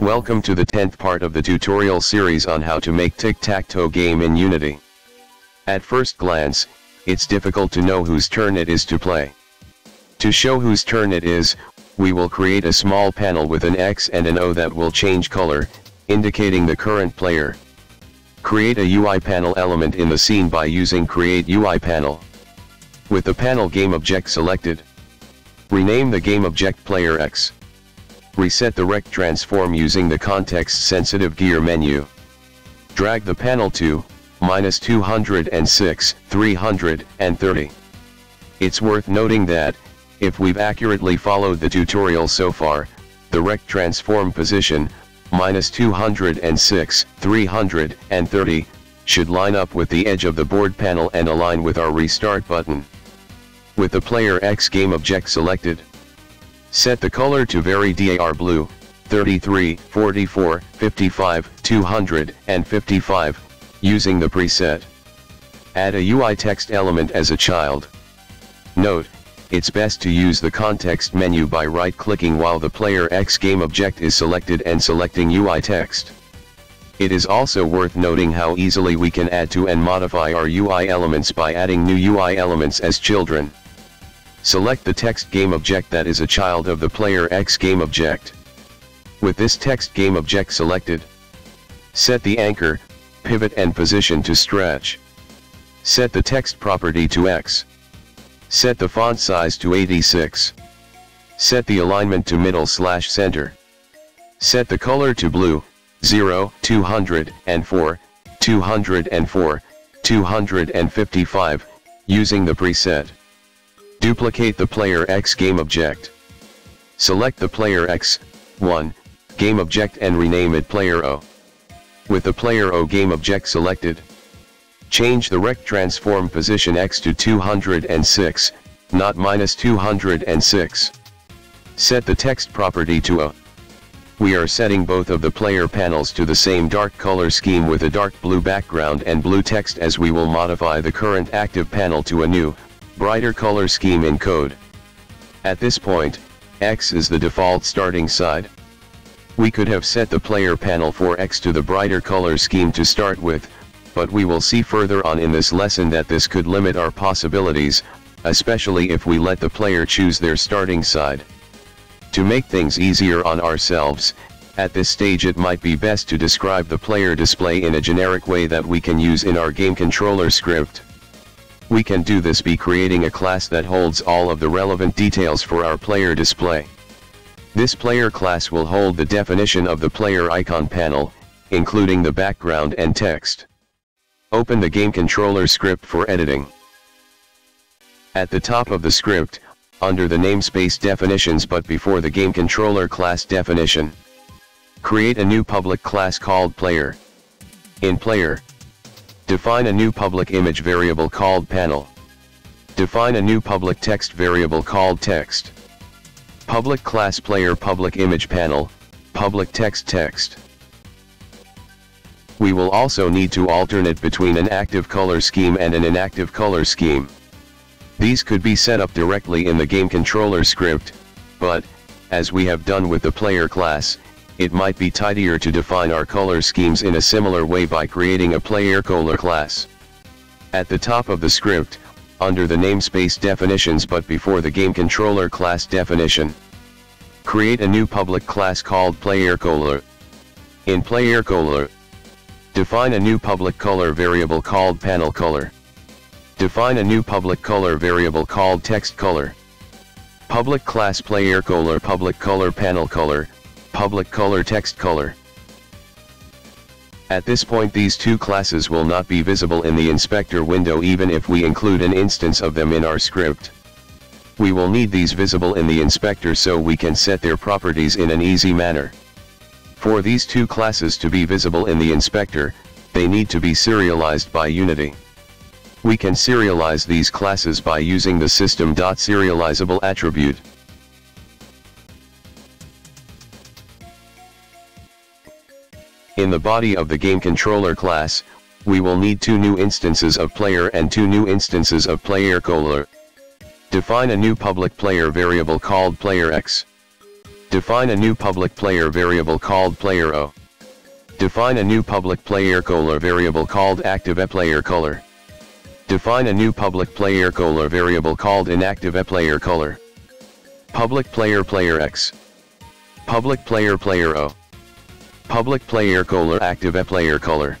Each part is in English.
Welcome to the 10th part of the tutorial series on how to make tic-tac-toe game in Unity. At first glance, it's difficult to know whose turn it is to play. To show whose turn it is, we will create a small panel with an X and an O that will change color, indicating the current player. Create a UI panel element in the scene by using Create UI Panel. With the panel game object selected, rename the game object Player X. Reset the rect transform using the context-sensitive gear menu. Drag the panel to, minus 206, 330. It's worth noting that, if we've accurately followed the tutorial so far, the rect transform position, minus 206, 330, should line up with the edge of the board panel and align with our restart button. With the player X game object selected, Set the color to vary DAR blue, 33, 44, 55, 200, and 55, using the preset. Add a UI text element as a child. Note, it's best to use the context menu by right-clicking while the player X game object is selected and selecting UI text. It is also worth noting how easily we can add to and modify our UI elements by adding new UI elements as children. Select the text game object that is a child of the player X game object. With this text game object selected, set the anchor, pivot and position to stretch. Set the text property to X. Set the font size to 86. Set the alignment to middle slash center. Set the color to blue, 0, 204, 204, 255, using the preset. Duplicate the player X game object. Select the player X, 1, game object and rename it player O. With the player O game object selected, change the rect transform position X to 206, not minus 206. Set the text property to O. We are setting both of the player panels to the same dark color scheme with a dark blue background and blue text as we will modify the current active panel to a new, brighter color scheme in code. At this point, X is the default starting side. We could have set the player panel for X to the brighter color scheme to start with, but we will see further on in this lesson that this could limit our possibilities, especially if we let the player choose their starting side. To make things easier on ourselves, at this stage it might be best to describe the player display in a generic way that we can use in our game controller script. We can do this by creating a class that holds all of the relevant details for our player display. This player class will hold the definition of the player icon panel, including the background and text. Open the game controller script for editing. At the top of the script, under the namespace definitions but before the game controller class definition. Create a new public class called player. In player, Define a new public image variable called panel. Define a new public text variable called text. Public class player public image panel, public text text. We will also need to alternate between an active color scheme and an inactive color scheme. These could be set up directly in the game controller script, but, as we have done with the player class, it might be tidier to define our color schemes in a similar way by creating a player color class. At the top of the script, under the namespace definitions but before the game controller class definition. Create a new public class called player color. In player color, define a new public color variable called panel color. Define a new public color variable called text color. Public class player color public color panel color, public color text color. At this point these two classes will not be visible in the inspector window even if we include an instance of them in our script. We will need these visible in the inspector so we can set their properties in an easy manner. For these two classes to be visible in the inspector, they need to be serialized by Unity. We can serialize these classes by using the system.serializable attribute. In the body of the game controller class, we will need two new instances of player and two new instances of player color. Define a new public player variable called player X. Define a new public player variable called player O. Define a new public player color variable called active player color. Define a new public player color variable called inactive player color. Public player player X. Public player player O. Public player color active a player color.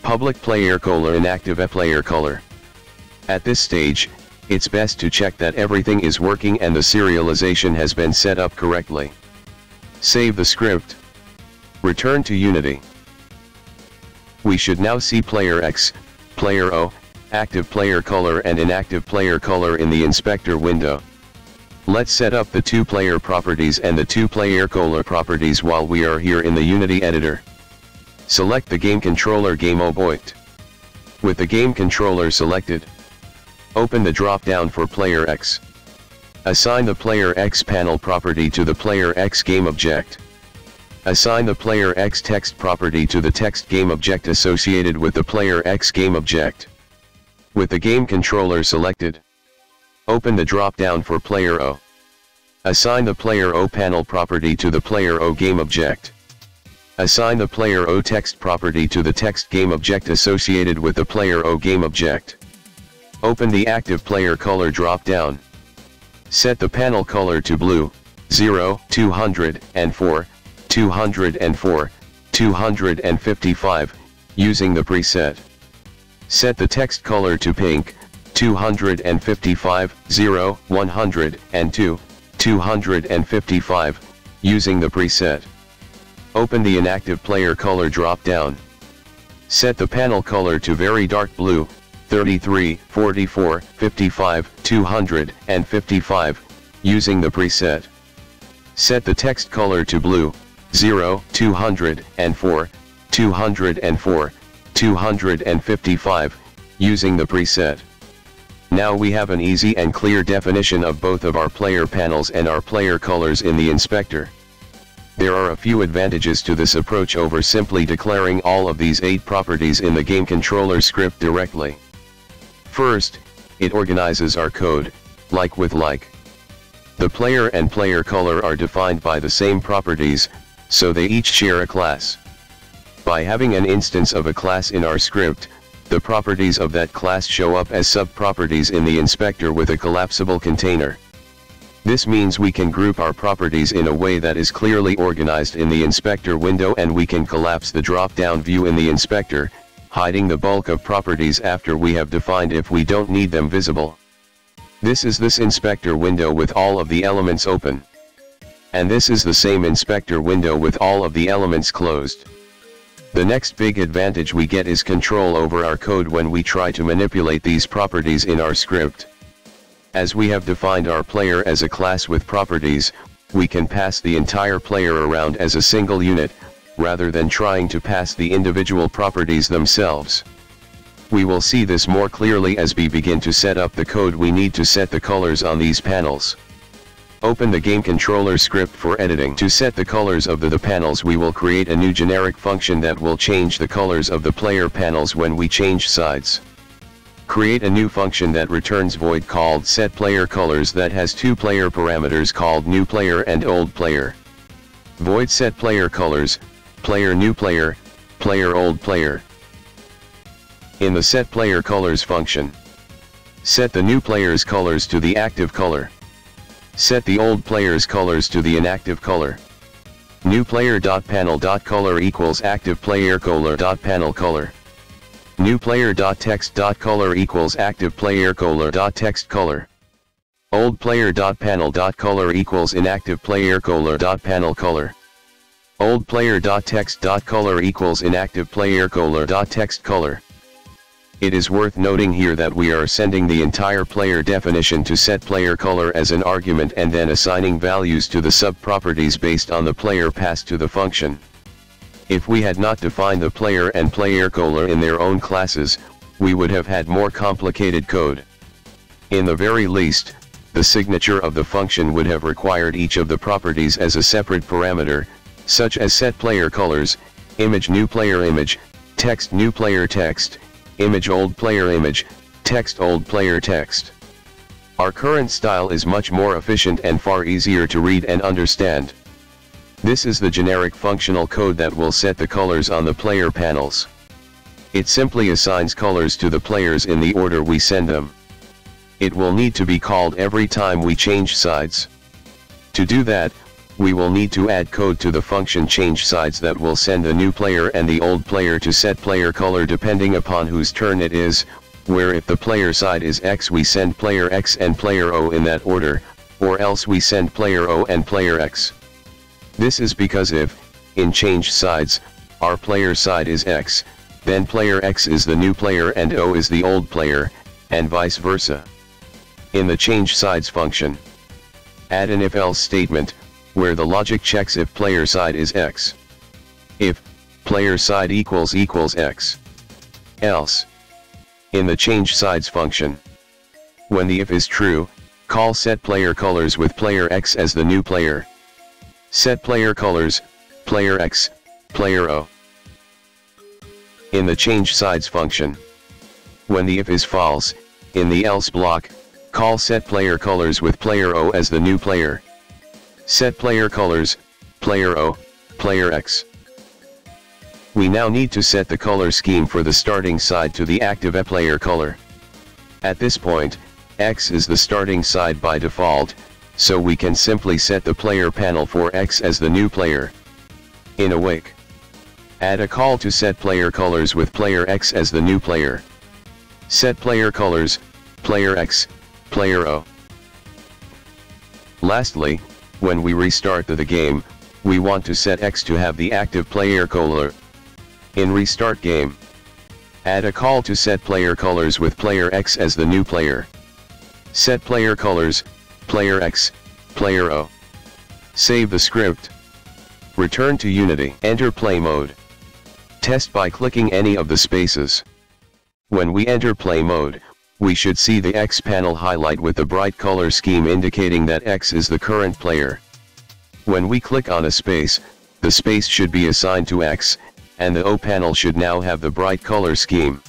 Public player color inactive a player color. At this stage, it's best to check that everything is working and the serialization has been set up correctly. Save the script. Return to Unity. We should now see player X, player O, active player color and inactive player color in the inspector window. Let's set up the two player properties and the two player color properties while we are here in the Unity editor. Select the game controller Game Object. With the game controller selected, Open the drop-down for Player X. Assign the Player X panel property to the Player X game object. Assign the Player X text property to the text game object associated with the Player X game object. With the game controller selected, open the drop-down for Player O. Assign the Player O panel property to the Player O game object. Assign the Player O text property to the text game object associated with the Player O game object. Open the active player color drop-down. Set the panel color to blue, 0, 204, 204, 255, using the preset. Set the text color to pink, 255, 0, 100, and 2, 255, using the preset. Open the inactive player color drop-down. Set the panel color to very dark blue, 33, 44, 55, 200, and 55, using the preset. Set the text color to blue, 0, 204, 204, 255, using the preset. Now we have an easy and clear definition of both of our player panels and our player colors in the inspector. There are a few advantages to this approach over simply declaring all of these 8 properties in the game controller script directly. First, it organizes our code, like with like. The player and player color are defined by the same properties, so they each share a class. By having an instance of a class in our script, the properties of that class show up as sub-properties in the inspector with a collapsible container. This means we can group our properties in a way that is clearly organized in the inspector window and we can collapse the drop-down view in the inspector, hiding the bulk of properties after we have defined if we don't need them visible. This is this inspector window with all of the elements open. And this is the same inspector window with all of the elements closed. The next big advantage we get is control over our code when we try to manipulate these properties in our script. As we have defined our player as a class with properties, we can pass the entire player around as a single unit, rather than trying to pass the individual properties themselves. We will see this more clearly as we begin to set up the code we need to set the colors on these panels. Open the game controller script for editing. To set the colors of the, the panels we will create a new generic function that will change the colors of the player panels when we change sides. Create a new function that returns void called setPlayerColors that has two player parameters called new player and old player. Void setPlayerColors, player new player, player old player. In the set player colors function, set the new player's colors to the active color. Set the old player's colors to the inactive color. New player.panel.color equals active player color panel color. New player.text.color equals active player color text color. Old player.panel.color equals inactive player color panel color. Old player.text.color equals inactive player color.text color. It is worth noting here that we are sending the entire player definition to set player color as an argument and then assigning values to the sub-properties based on the player passed to the function. If we had not defined the player and player color in their own classes, we would have had more complicated code. In the very least, the signature of the function would have required each of the properties as a separate parameter, such as set player colors, image new player image, text new player text, image old player image, text old player text. Our current style is much more efficient and far easier to read and understand. This is the generic functional code that will set the colors on the player panels. It simply assigns colors to the players in the order we send them. It will need to be called every time we change sides. To do that, we will need to add code to the function change sides that will send the new player and the old player to set player color depending upon whose turn it is, where if the player side is X we send player X and player O in that order, or else we send player O and player X. This is because if, in change sides, our player side is X, then player X is the new player and O is the old player, and vice versa. In the change sides function, add an if-else statement, where the logic checks if player side is X. If, player side equals equals X. Else. In the change sides function. When the if is true, call set player colors with player X as the new player. Set player colors, player X, player O. In the change sides function. When the if is false, in the else block, call set player colors with player O as the new player. Set player colors, player O, player X. We now need to set the color scheme for the starting side to the active E player color. At this point, X is the starting side by default, so we can simply set the player panel for X as the new player. In awake, add a call to set player colors with player X as the new player. Set player colors, player X, player O. Lastly, when we restart the, the game, we want to set X to have the active player color. In restart game, add a call to set player colors with player X as the new player. Set player colors, player X, player O. Save the script. Return to Unity. Enter play mode. Test by clicking any of the spaces. When we enter play mode, we should see the X panel highlight with the bright color scheme indicating that X is the current player. When we click on a space, the space should be assigned to X, and the O panel should now have the bright color scheme.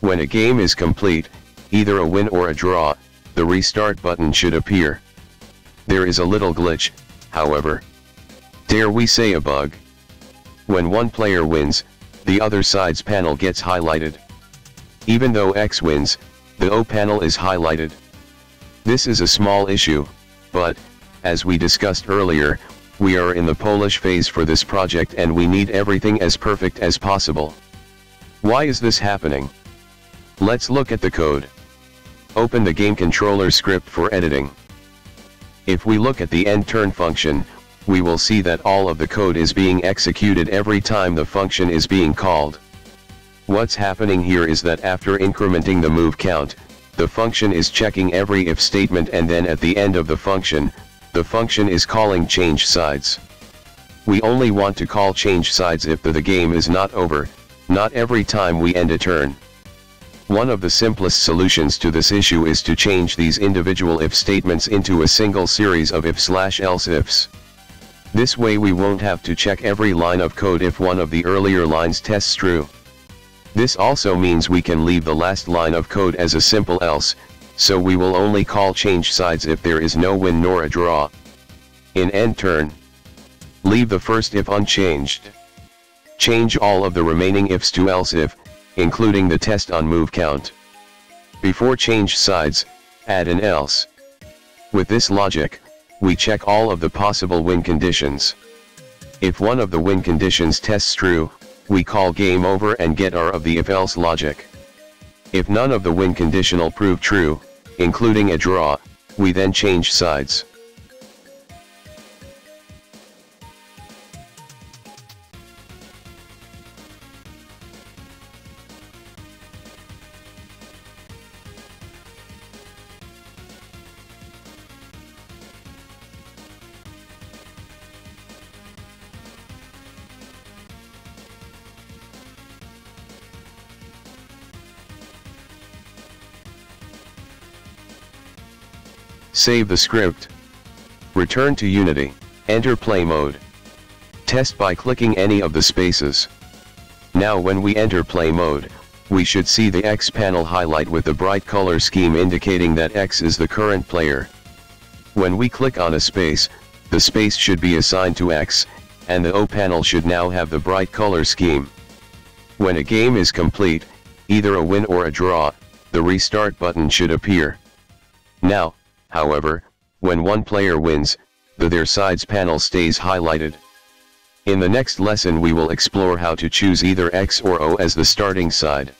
When a game is complete, either a win or a draw, the restart button should appear. There is a little glitch, however. Dare we say a bug? When one player wins, the other side's panel gets highlighted. Even though X wins, the O panel is highlighted. This is a small issue, but, as we discussed earlier, we are in the Polish phase for this project and we need everything as perfect as possible. Why is this happening? Let's look at the code. Open the game controller script for editing. If we look at the end turn function, we will see that all of the code is being executed every time the function is being called. What's happening here is that after incrementing the move count, the function is checking every if statement and then at the end of the function, the function is calling change sides. We only want to call change sides if the, the game is not over, not every time we end a turn. One of the simplest solutions to this issue is to change these individual if statements into a single series of if slash else ifs. This way we won't have to check every line of code if one of the earlier lines tests true. This also means we can leave the last line of code as a simple else, so we will only call change sides if there is no win nor a draw. In end turn, leave the first if unchanged. Change all of the remaining ifs to else if, including the test on move count. Before change sides, add an else. With this logic, we check all of the possible win conditions. If one of the win conditions tests true, we call game over and get R of the if-else logic. If none of the win conditional prove true, including a draw, we then change sides. Save the script. Return to Unity, enter play mode. Test by clicking any of the spaces. Now when we enter play mode, we should see the X panel highlight with the bright color scheme indicating that X is the current player. When we click on a space, the space should be assigned to X, and the O panel should now have the bright color scheme. When a game is complete, either a win or a draw, the restart button should appear. Now, however, when one player wins, the Their Sides panel stays highlighted. In the next lesson we will explore how to choose either X or O as the starting side.